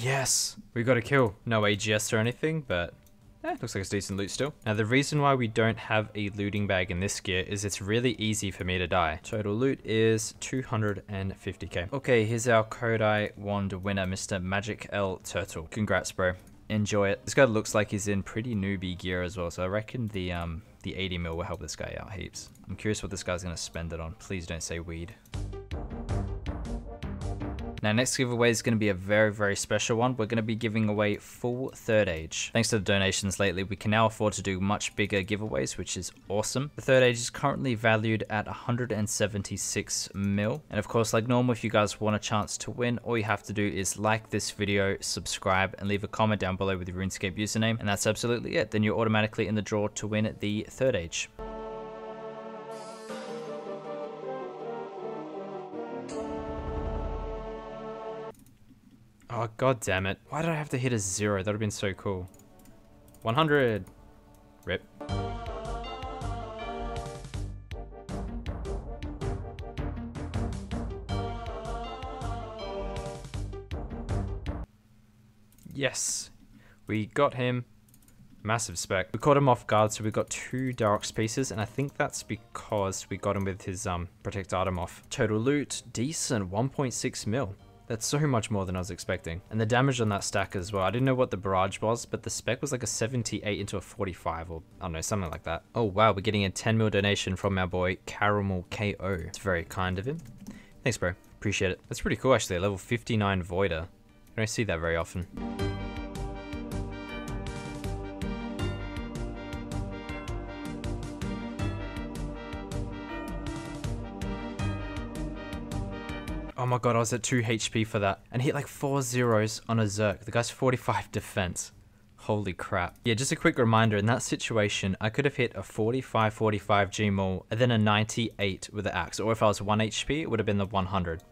Yes, we got a kill. No AGS or anything, but Eh, looks like it's decent loot still. Now the reason why we don't have a looting bag in this gear is it's really easy for me to die. Total loot is 250k. Okay, here's our Kodai wand winner, Mr. Magic L Turtle. Congrats, bro. Enjoy it. This guy looks like he's in pretty newbie gear as well, so I reckon the um the 80 mil will help this guy out heaps. I'm curious what this guy's gonna spend it on. Please don't say weed. Now next giveaway is going to be a very, very special one. We're going to be giving away full third age. Thanks to the donations lately, we can now afford to do much bigger giveaways, which is awesome. The third age is currently valued at 176 mil. And of course, like normal, if you guys want a chance to win, all you have to do is like this video, subscribe, and leave a comment down below with your RuneScape username. And that's absolutely it. Then you're automatically in the draw to win the third age. Oh, god damn it. Why did I have to hit a zero? That would have been so cool. 100. Rip. Yes. We got him. Massive spec. We caught him off guard, so we got two Dharok's pieces, and I think that's because we got him with his um Protect Item off. Total loot, decent, 1.6 mil. That's so much more than I was expecting. And the damage on that stack as well. I didn't know what the barrage was, but the spec was like a 78 into a 45 or I don't know, something like that. Oh wow, we're getting a 10 mil donation from our boy Caramel KO. It's very kind of him. Thanks bro, appreciate it. That's pretty cool actually, a level 59 Voider. I don't see that very often. Oh my god, I was at 2 HP for that. And hit like 4 zeros on a Zerk. The guy's 45 defense. Holy crap. Yeah, just a quick reminder, in that situation, I could have hit a 45-45 Gmaul and then a 98 with the axe. Or if I was 1 HP, it would have been the 100.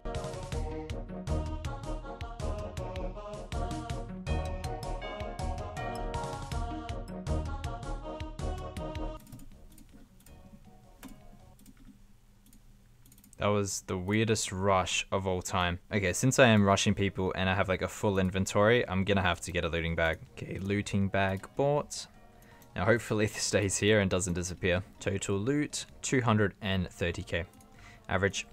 Was the weirdest rush of all time. Okay, since I am rushing people and I have like a full inventory, I'm gonna have to get a looting bag. Okay, looting bag bought. Now hopefully this stays here and doesn't disappear. Total loot, 230k. Average.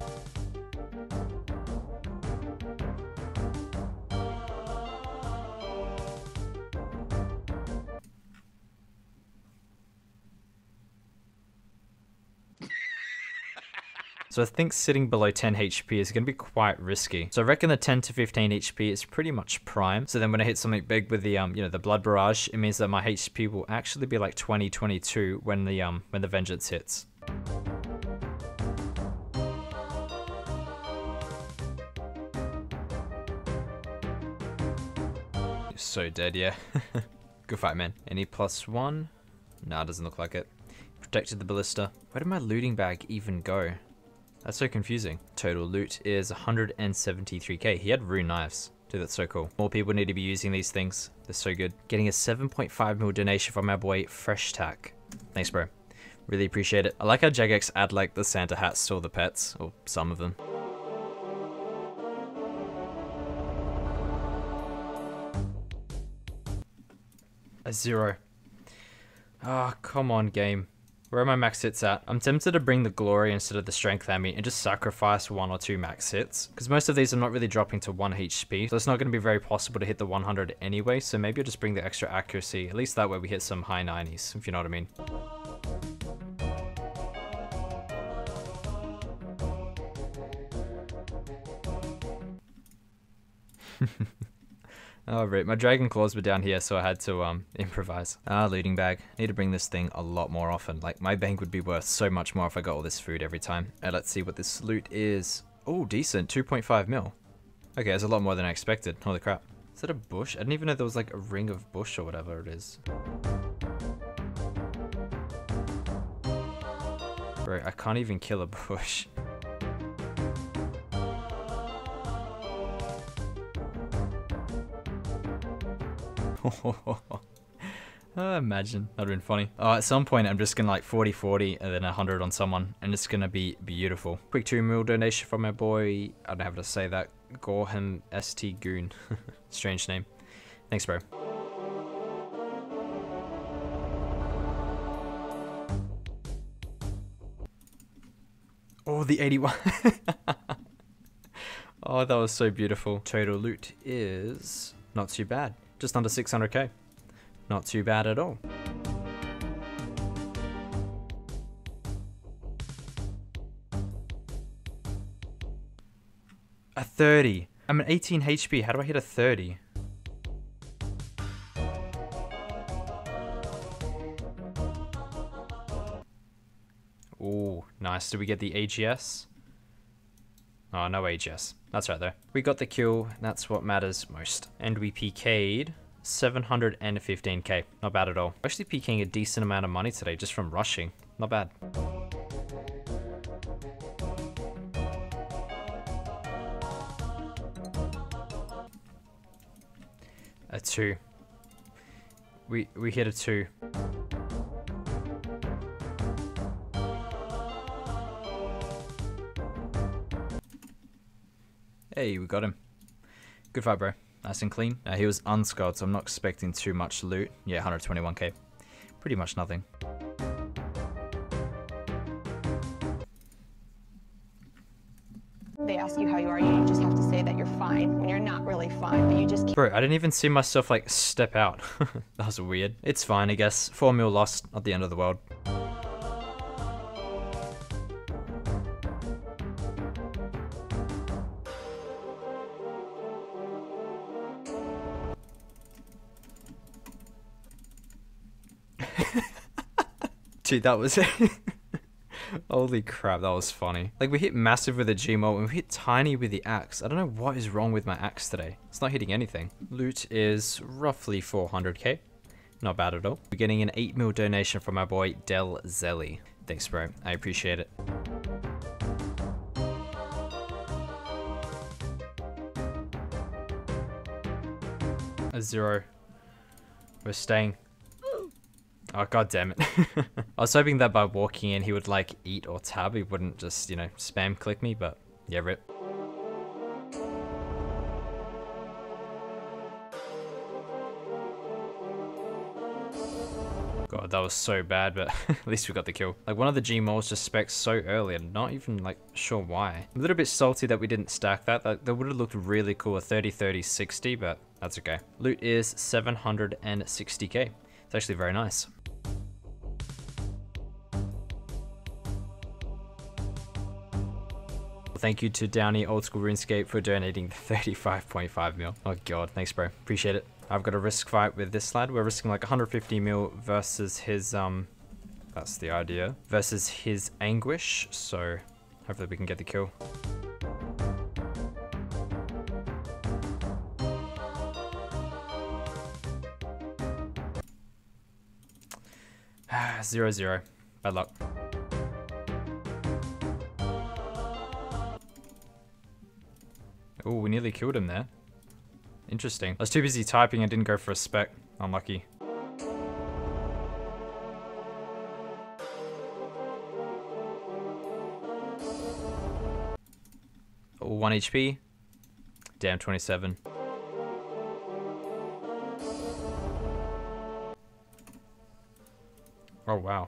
So I think sitting below 10 HP is going to be quite risky. So I reckon the 10 to 15 HP is pretty much prime. So then when I hit something big with the um, you know, the blood barrage, it means that my HP will actually be like 20, 22 when the um, when the vengeance hits. So dead, yeah. Good fight, man. Any plus one? Nah, doesn't look like it. Protected the ballista. Where did my looting bag even go? That's so confusing. Total loot is 173k. He had rune knives. Dude, that's so cool. More people need to be using these things. They're so good. Getting a 7.5 mil donation from our boy Fresh Tack. Thanks, bro. Really appreciate it. I like how Jagex add like the Santa hats to all the pets, or some of them. A zero. Ah, oh, come on, game. Where are my max hits at? I'm tempted to bring the glory instead of the strength ammy and just sacrifice one or two max hits. Because most of these are not really dropping to 1 HP. So it's not going to be very possible to hit the 100 anyway. So maybe I'll just bring the extra accuracy. At least that way we hit some high 90s, if you know what I mean. Oh, right. My dragon claws were down here, so I had to um improvise. Ah, looting bag. Need to bring this thing a lot more often. Like, my bank would be worth so much more if I got all this food every time. And let's see what this loot is. Oh, decent. 2.5 mil. Okay, that's a lot more than I expected. Holy crap. Is that a bush? I didn't even know there was like a ring of bush or whatever it is. Bro, I can't even kill a bush. Uh, imagine. That'd have been funny. Oh, at some point, I'm just gonna like 40 40 and then 100 on someone, and it's gonna be beautiful. Quick 2 mil donation from my boy. I don't have to say that. Gorham ST Goon. Strange name. Thanks, bro. Oh, the 81. oh, that was so beautiful. Total loot is not too bad. Just under 600k. Not too bad at all. A 30. I'm an 18 HP. How do I hit a 30? Ooh, nice. Did we get the AGS? Oh, no AGS. That's right though. We got the kill. That's what matters most. And we PK'd 715k. Not bad at all. Actually PKing a decent amount of money today just from rushing. Not bad. A two. We we hit a two. Hey, we got him. Good fight, bro. Nice and clean. Uh, he was unscarred, so I'm not expecting too much loot. Yeah, 121k. Pretty much nothing. They ask you how you are, you just have to say that you're fine when you're not really fine, but you just keep Bro, I didn't even see myself like step out. that was weird. It's fine, I guess. 4 mil lost, not the end of the world. Dude, that was Holy crap, that was funny. Like, we hit massive with the Gmaul and we hit tiny with the axe. I don't know what is wrong with my axe today. It's not hitting anything. Loot is roughly 400k. Not bad at all. We're getting an 8 mil donation from my boy Del Zelly. Thanks, bro. I appreciate it. A zero. We're staying. Oh god damn it. I was hoping that by walking in he would like eat or tab, he wouldn't just, you know, spam click me, but yeah, rip. God, that was so bad, but at least we got the kill. Like, one of the Gmauls just specs so early, and not even, like, sure why. I'm a little bit salty that we didn't stack that. Like, that would have looked really cool, a 30, 30, 60, but that's okay. Loot is 760k. It's actually very nice. Thank you to Downey Old School RuneScape for donating 35.5 mil. Oh god, thanks bro. Appreciate it. I've got a risk fight with this lad. We're risking like 150 mil versus his, um, that's the idea, versus his Anguish. So hopefully we can get the kill. zero zero. Bad luck. Oh, we nearly killed him there. Interesting. I was too busy typing and didn't go for a spec. Unlucky. Oh, 1 HP. Damn, 27. Oh, wow.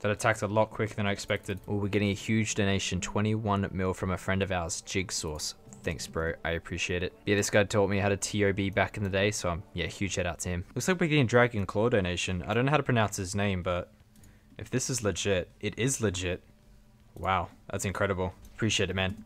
That attacked a lot quicker than I expected. Oh, we're getting a huge donation, 21 mil from a friend of ours, Jigsauce. Thanks, bro. I appreciate it. Yeah, this guy taught me how to TOB back in the day, so um, yeah, huge shout out to him. Looks like we're getting Dragon Claw donation. I don't know how to pronounce his name, but if this is legit, it is legit. Wow, that's incredible. Appreciate it, man.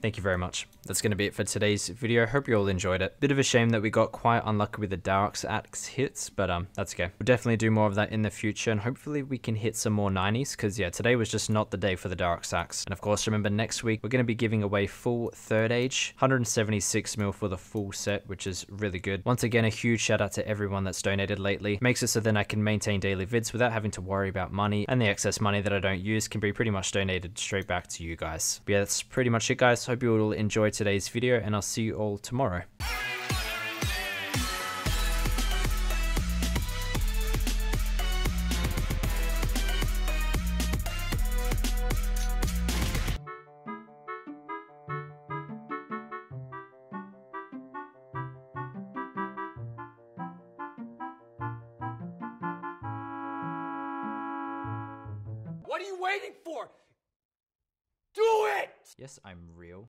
Thank you very much. That's going to be it for today's video. Hope you all enjoyed it. Bit of a shame that we got quite unlucky with the Dharok's Axe hits, but um, that's okay. We'll definitely do more of that in the future, and hopefully we can hit some more 90s, because yeah, today was just not the day for the Dharok's Axe. And of course, remember next week, we're going to be giving away full third age, 176 mil for the full set, which is really good. Once again, a huge shout out to everyone that's donated lately. Makes it so then I can maintain daily vids without having to worry about money, and the excess money that I don't use can be pretty much donated straight back to you guys. But yeah, that's pretty much it, guys. Hope you all enjoy today's video and I'll see you all tomorrow. What are you waiting for? Yes, I'm real.